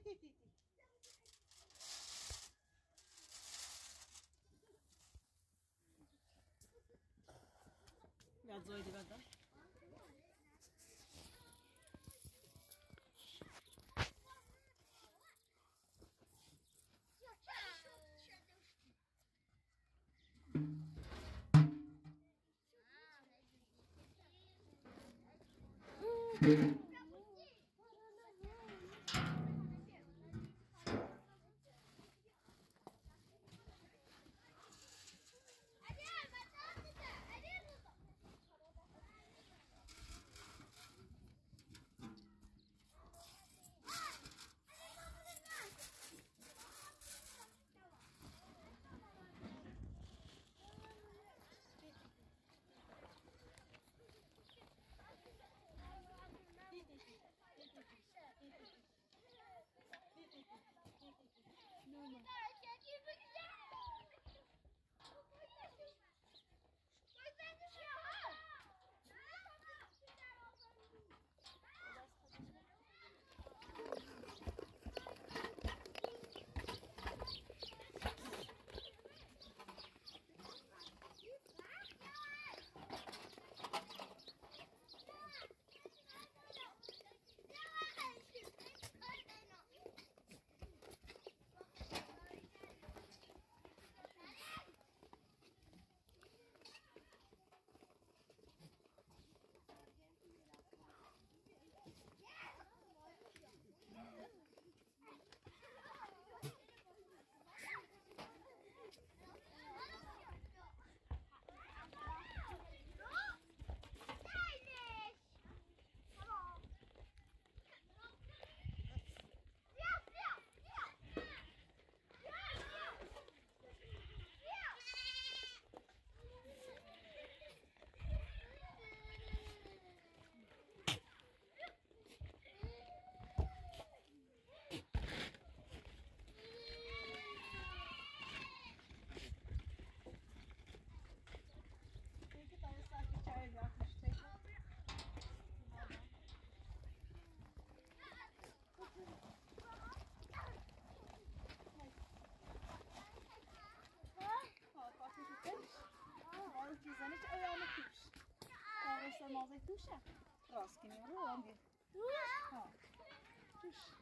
ててて。いてください。Jeszcze może tusza. próximo nie robię. Tusz?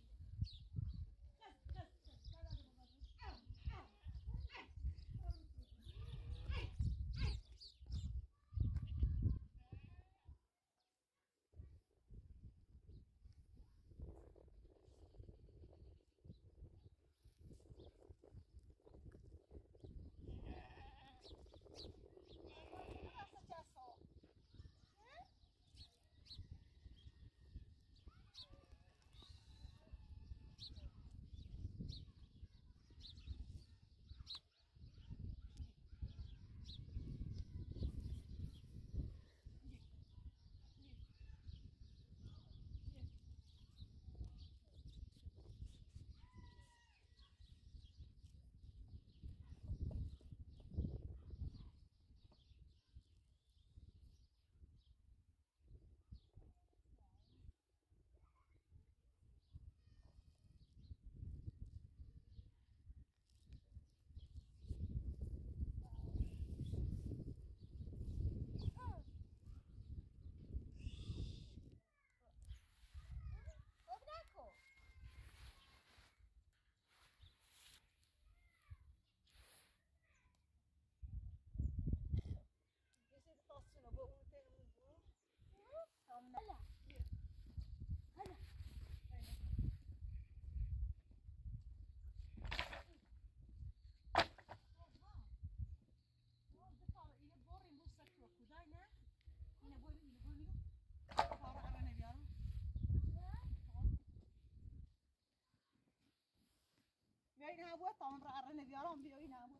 Tuş. این هم بود تا من را اره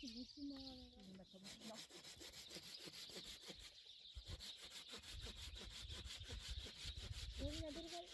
Sanki dişi mağaralar. Bizim de kavuşmak. Yoluna biri var.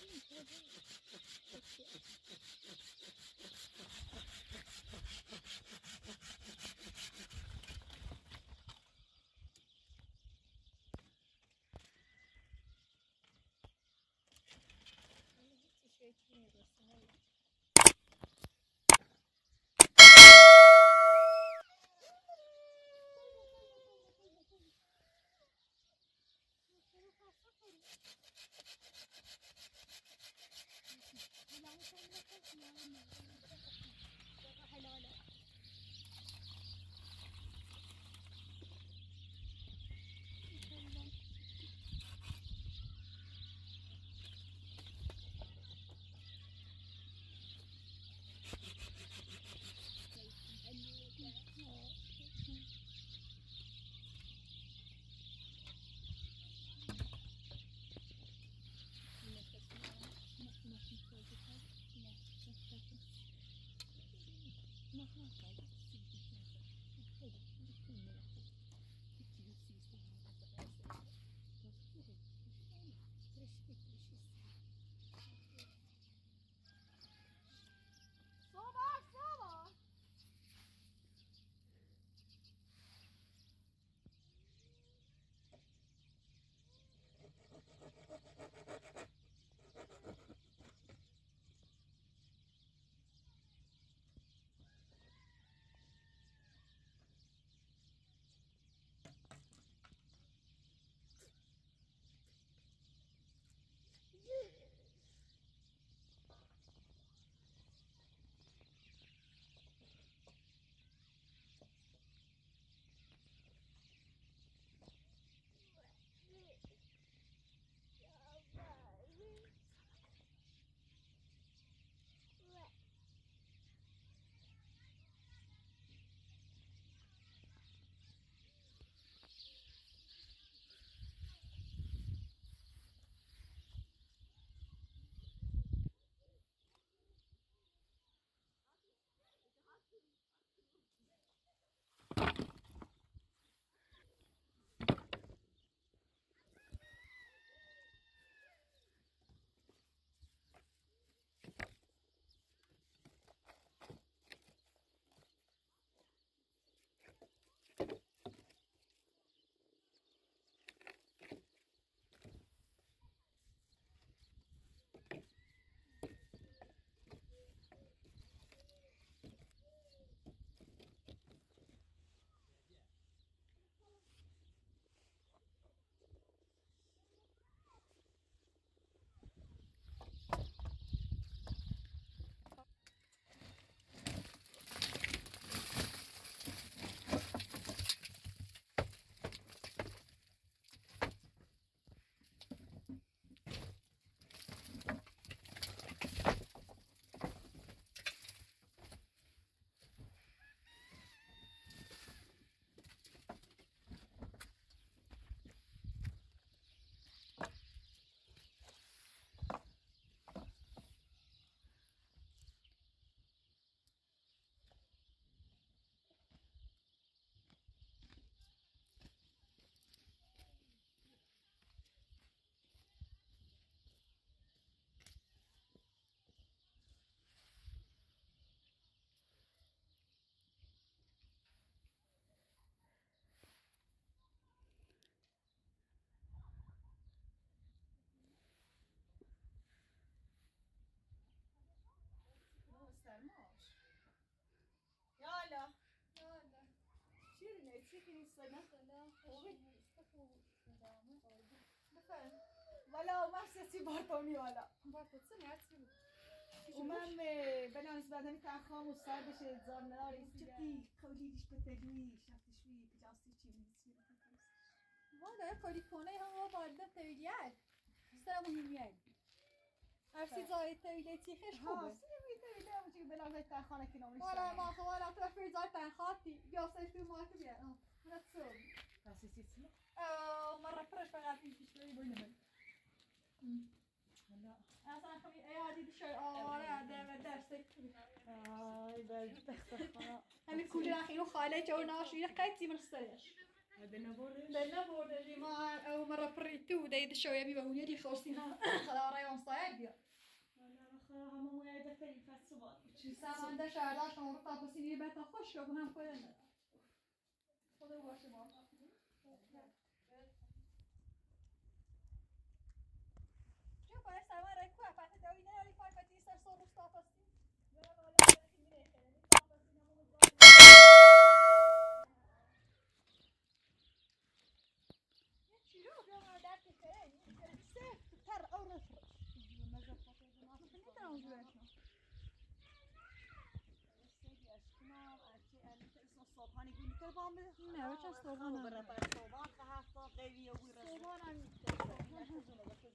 چی نیستن خوبی بفرم والا مرسی بارتونی والا بارتو چه مرسی ومن بنامس بدنی تخام و سر بشه زار نداری چطی کولیش بتگوی شفتش بی پجاستی چی نیستی والا کاری کنه هم بالده تیلیال سر مهمیه ارسی زای تیلیتی خیش ها خوبه سیمی تیلی هم چی بنام تخانه که نامش والا ما خوالا تو فیر ماتي. قاصي في ماتي يا ما تصوم قاصي تسمع مرة فرش غادي في شوي بنبل لا أصلا خمي اي هذه بشوي آه لا آه، آه، آه، دابا دارسك اي بعد تخسر أنا كل أخي وخالي جو ناشي. لقيتي ما نستريش بدنا بورش بدنا بورش ما مرة بريتو دايد شوية بيبقى وليدي خوصينا خلا رايون صعيب يا والا بخير هم مو يدا تلي فاسبات سامان ده شهر شما رو تا بسیاری بهت خوش رو هم خودم بچه صبحانه. برا صبحان قهوة غيري ويرا صبحان هم نه.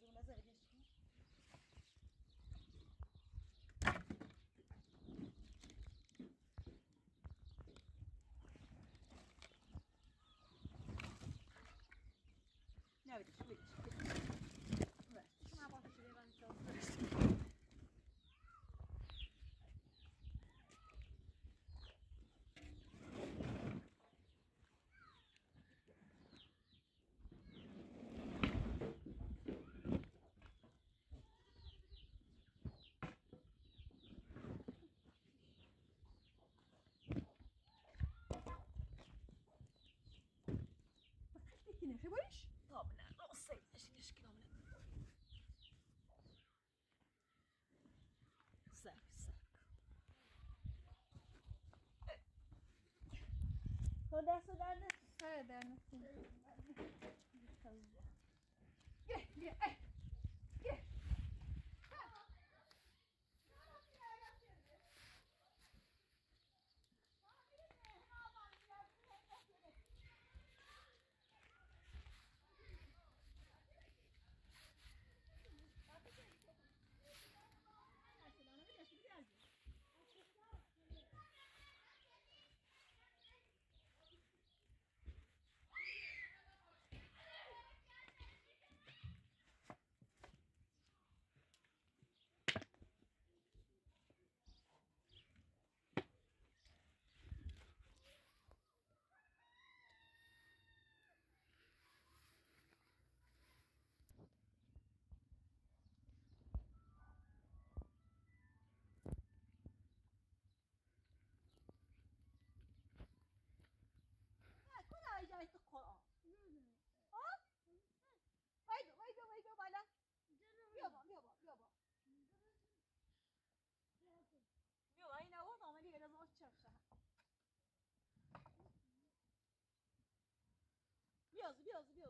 Bene, Februaris? Doamne, nu se ieșești, doamne. Sac, sac. Soda, soda, ne? Hadi, ne? Gel, gel, ay. 不要不要不要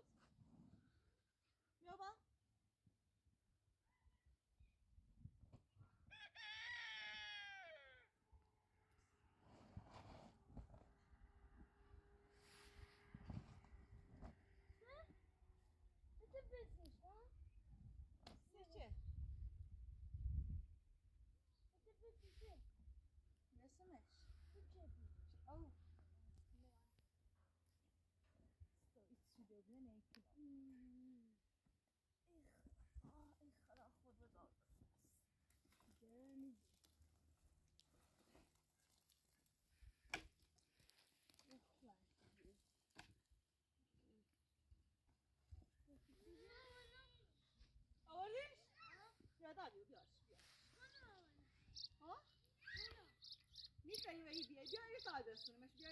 میتونی بگی بیا بیا یه ساعت برسونمش بیا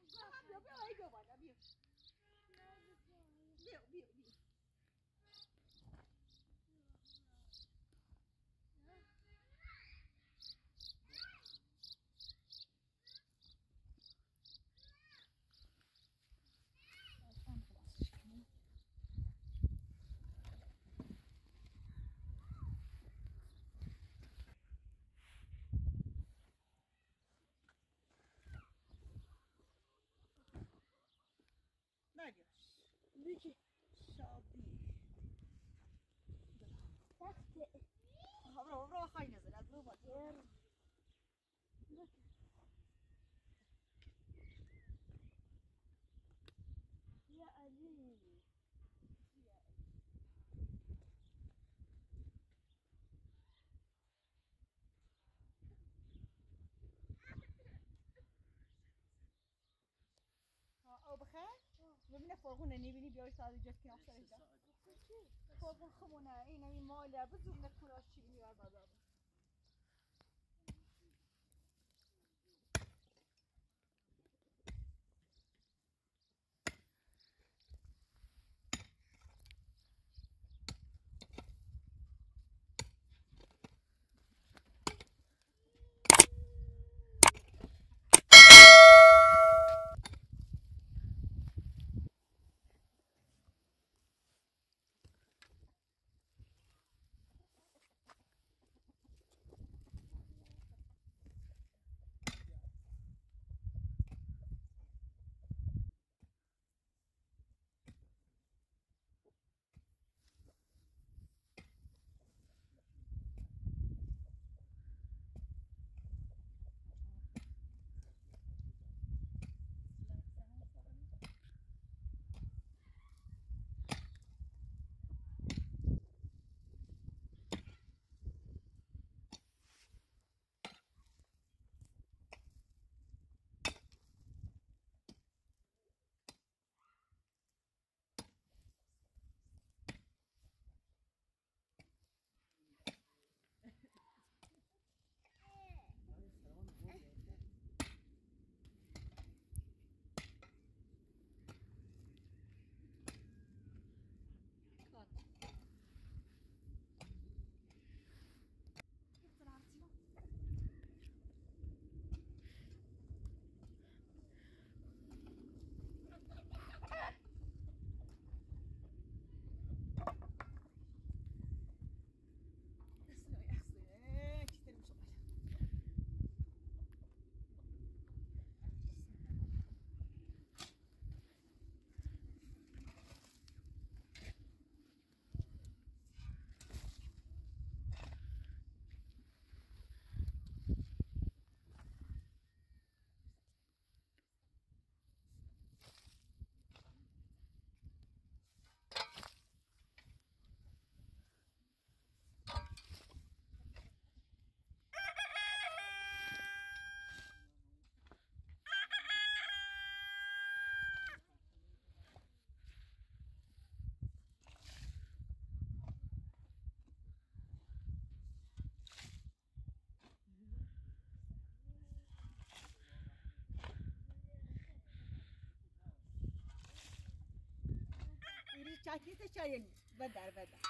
بیا بیا بیا بیا بالا varios. Beetje شابی وقت حالا حالا خیلی نزد از رو باید فرغون نمی‌بینی بیای ساعت اینجا که افسرش ده فرغون خمونه این این ماله بزرگ نکنه چی بینی بر بازار Çakı teçayen بدر بدر.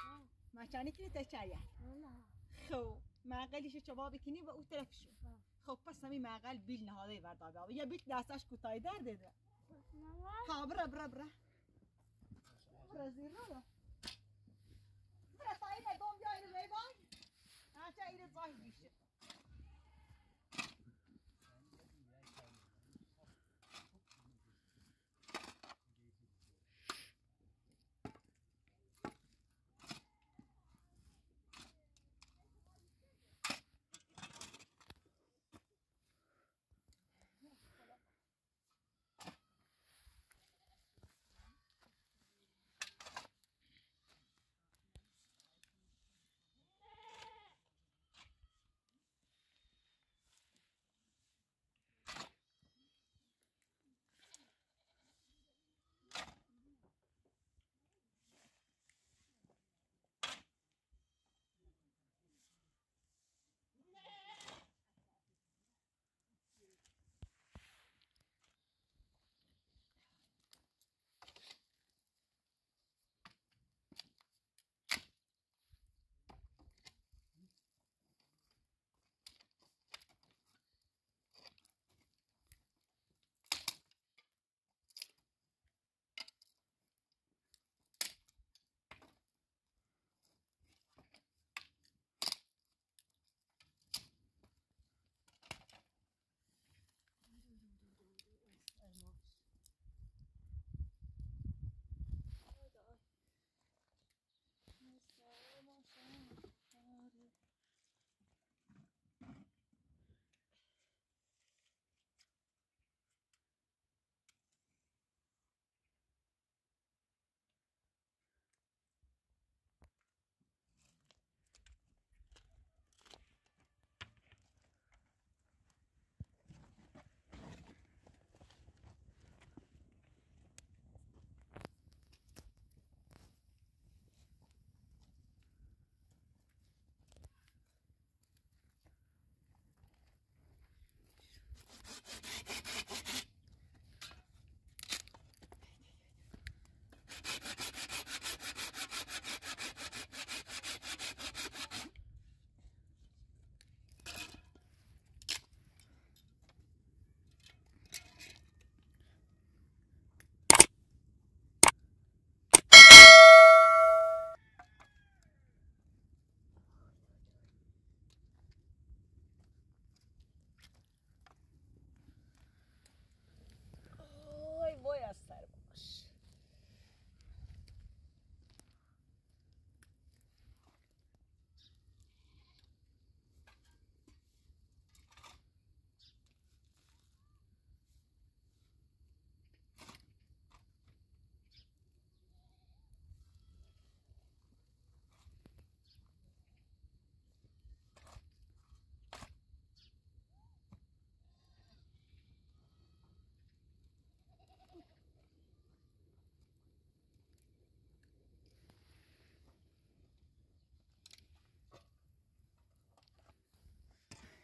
ماشانی کنی تچایا خو معقلش چبا بکنی و او طرف شو خب پس همی معقل بیل نهاده بردابه یا بیل دستش کوتاه در دیده ها برا برا برا برا زیر رو. برا تا اینه دوم بیا اینو بیبای آچه اینو ظاهر بیشه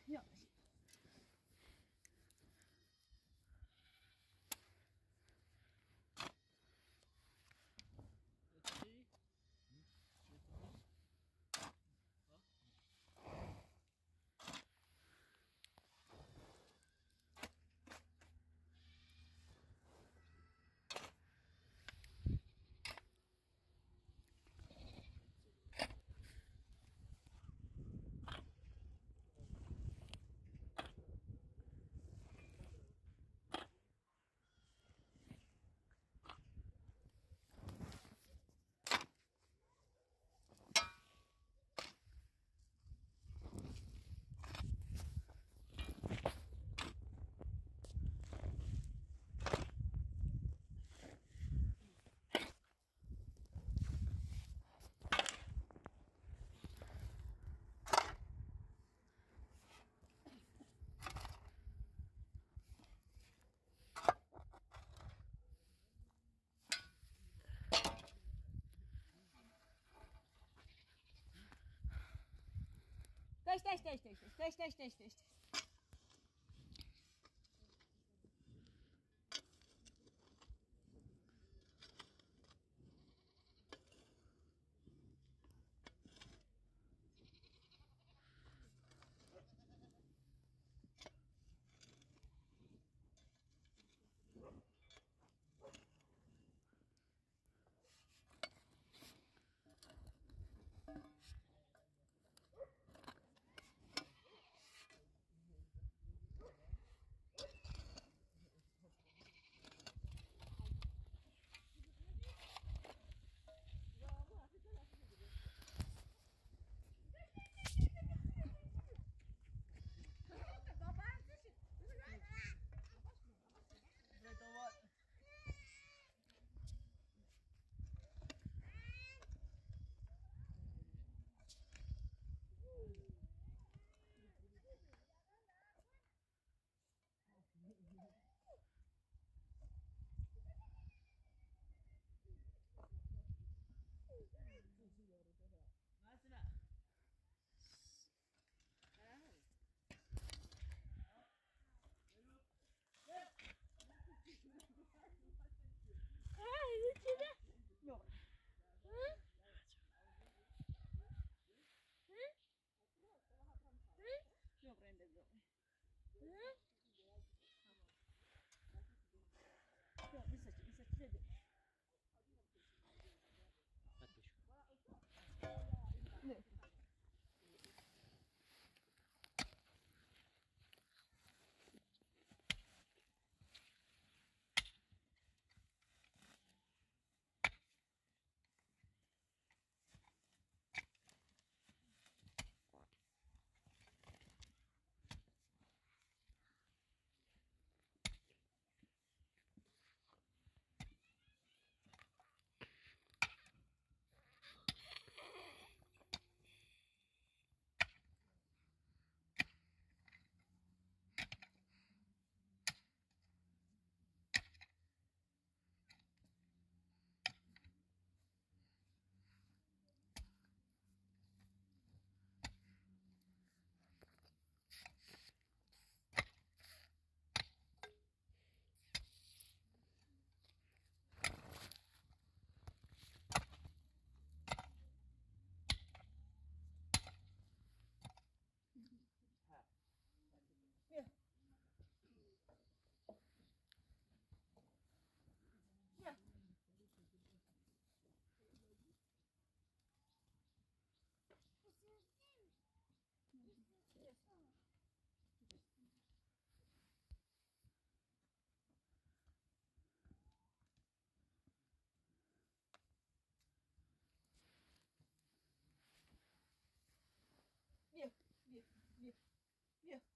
Ja. よしよしよしよし Yeah.